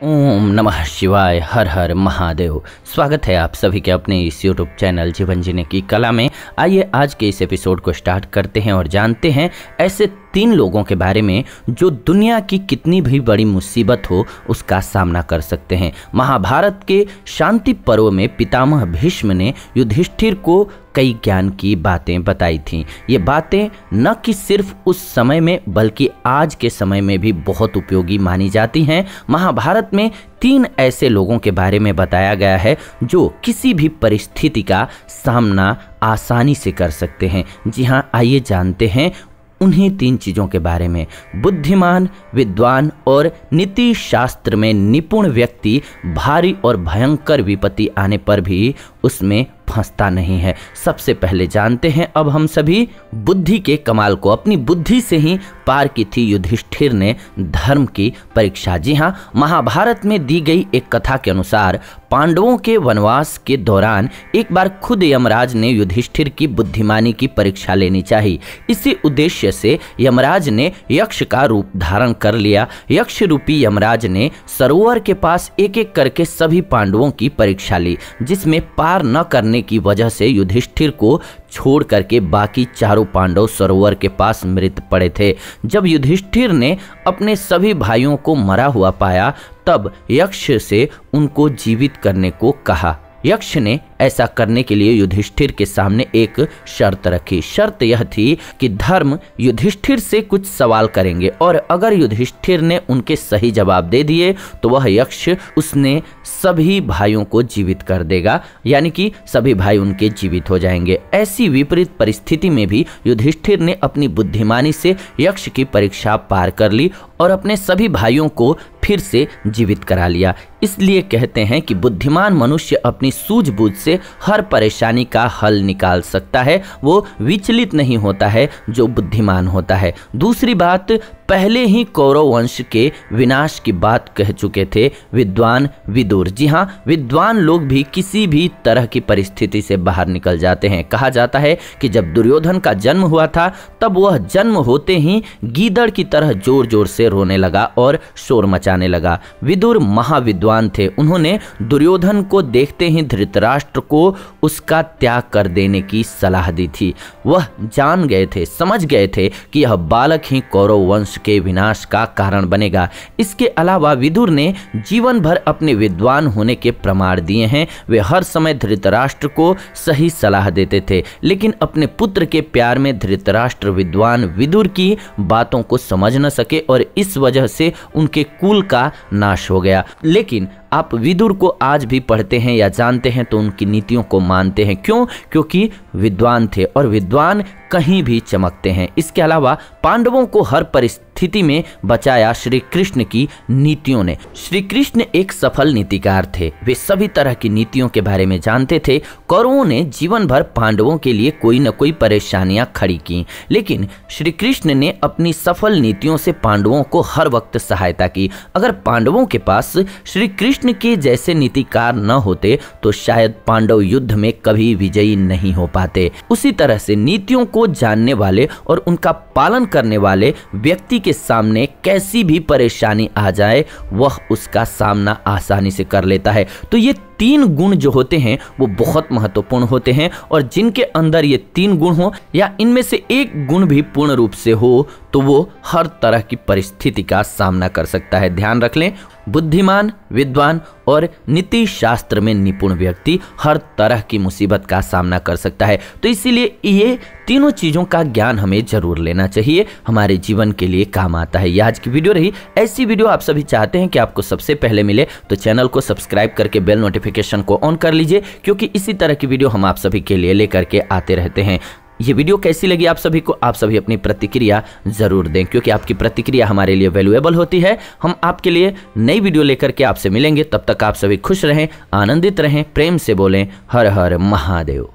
Mm. ओम नमः शिवाय, हर हर महादेव। स्वागत है आप सभी के अपने इस यूट्यूब चैनल जीवन जीने की कला में। आइए आज के इस एपिसोड को स्टार्ट करते हैं और जानते हैं ऐसे तीन लोगों के बारे में जो दुनिया की कितनी भी बड़ी मुसीबत हो उसका सामना कर सकते हैं। महाभारत के शांति पर्व में पितामह भीष्म ने युधिष्ठिर को कई ज्ञान की बातें बताई थीं। ये बातें न कि सिर्फ़ उस समय में, बल्कि आज के समय में भी बहुत उपयोगी मानी जाती हैं। महाभारत में तीन ऐसे लोगों के बारे में बताया गया है जो किसी भी परिस्थिति का सामना आसानी से कर सकते हैं। जी हाँ आइए जानते हैं उन्हीं तीन चीज़ों के बारे में। बुद्धिमान, विद्वान और नीति शास्त्र में निपुण व्यक्ति भारी और भयंकर विपत्ति आने पर भी उसमें फंसता नहीं है। सबसे पहले जानते हैं, अब हम सभी बुद्धि के कमाल को, अपनी बुद्धि से ही पार की थी युधिष्ठिर ने धर्म की परीक्षा। जी हाँ महाभारत में दी गई एक कथा के अनुसार पांडवों के वनवास के दौरान एक बार खुद यमराज ने युधिष्ठिर की बुद्धिमानी की परीक्षा लेनी चाहिए। इसी उद्देश्य से यमराज ने यक्ष का रूप धारण कर लिया। यक्ष रूपी यमराज ने सरोवर के पास एक एक करके सभी पांडवों की परीक्षा ली, जिसमें पार न करने की वजह से युधिष्ठिर को छोड़ करके बाकी चारों पांडव सरोवर के पास मृत पड़े थे। जब युधिष्ठिर ने अपने सभी भाइयों को मरा हुआ पाया, तब यक्ष से उनको जीवित करने को कहा। यक्ष ने ऐसा करने के लिए युधिष्ठिर के सामने एक शर्त रखी। शर्त यह थी कि धर्म युधिष्ठिर से कुछ सवाल करेंगे और अगर युधिष्ठिर ने उनके सही जवाब दे दिए तो वह यक्ष उसने सभी भाइयों को जीवित कर देगा, यानी कि सभी भाई उनके जीवित हो जाएँगे। ऐसी विपरीत परिस्थिति में भी युधिष्ठिर ने अपनी बुद्धिमानी से यक्ष की परीक्षा पार कर ली और अपने सभी भाइयों को फिर से जीवित करा लिया। इसलिए कहते हैं कि बुद्धिमान मनुष्य अपनी सूझबूझ से हर परेशानी का हल निकाल सकता है। वो विचलित नहीं होता है, जो बुद्धिमान होता है। दूसरी बात, पहले ही कौरव वंश के विनाश की बात कह चुके थे, विद्वान विदुर। जी हाँ विद्वान लोग भी किसी भी तरह की परिस्थिति से बाहर निकल जाते हैं। कहा जाता है कि जब दुर्योधन का जन्म हुआ था, तब वह जन्म होते ही गीदड़ की तरह ज़ोर ज़ोर से रोने लगा और शोर मचाने लगा। विदुर महाविद्वान थे। उन्होंने दुर्योधन को देखते ही धृतराष्ट्र को उसका त्याग कर देने की सलाह दी थी। वह जान गए थे, समझ गए थे कि यह बालक ही कौरव वंश के विनाश का कारण बनेगा। इसके अलावा विदुर ने जीवन भर अपने विद्वान होने के प्रमाण दिए हैं। वे हर समय धृतराष्ट्र को सही सलाह देते थे, लेकिन अपने पुत्र के प्यार में धृतराष्ट्र विद्वान विदुर की बातों को समझ न सके और इस वजह से उनके कुल का नाश हो गया। लेकिन आप विदुर को आज भी पढ़ते हैं या जानते हैं तो उनकी नीतियों को मानते हैं। क्यों? क्योंकि विद्वान थे और विद्वान कहीं भी चमकते हैं। इसके अलावा पांडवों को हर परिस्थिति में बचाया श्री कृष्ण की नीतियों ने। श्री कृष्ण एक सफल नीतिकार थे। वे सभी तरह की नीतियों के बारे में जानते थे। कौरवों ने जीवन भर पांडवों के लिए कोई न कोई परेशानियाँ खड़ी की। लेकिन श्री कृष्ण ने अपनी सफल नीतियों से पांडवों को हर वक्त सहायता की। अगर पांडवों के पास श्री कृष्ण के जैसे नीतिकार न होते तो शायद पांडव युद्ध में कभी विजयी नहीं हो पाते। उसी तरह से नीतियों को जानने वाले और उनका पालन करने वाले व्यक्ति के सामने कैसी भी परेशानी आ जाए, वह उसका सामना आसानी से कर लेता है। तो ये तीन गुण जो होते हैं, वो बहुत महत्वपूर्ण होते हैं और जिनके अंदर ये तीन गुण हो या इनमें से एक गुण भी पूर्ण रूप से हो तो वो हर तरह की परिस्थिति का सामना कर सकता है। ध्यान रख लें बुद्धिमान, विद्वान और नीति शास्त्र में निपुण व्यक्ति हर तरह की मुसीबत का सामना कर सकता है। तो इसीलिए ये तीनों चीज़ों का ज्ञान हमें ज़रूर लेना चाहिए। हमारे जीवन के लिए काम आता है। ये आज की वीडियो रही। ऐसी वीडियो आप सभी चाहते हैं कि आपको सबसे पहले मिले तो चैनल को सब्सक्राइब करके बेल नोटिफिकेशन को ऑन कर लीजिए, क्योंकि इसी तरह की वीडियो हम आप सभी के लिए लेकर के आते रहते हैं। ये वीडियो कैसी लगी आप सभी को? आप सभी अपनी प्रतिक्रिया ज़रूर दें, क्योंकि आपकी प्रतिक्रिया हमारे लिए वैल्यूएबल होती है। हम आपके लिए नई वीडियो लेकर के आपसे मिलेंगे। तब तक आप सभी खुश रहें, आनंदित रहें, प्रेम से बोलें, हर हर महादेव।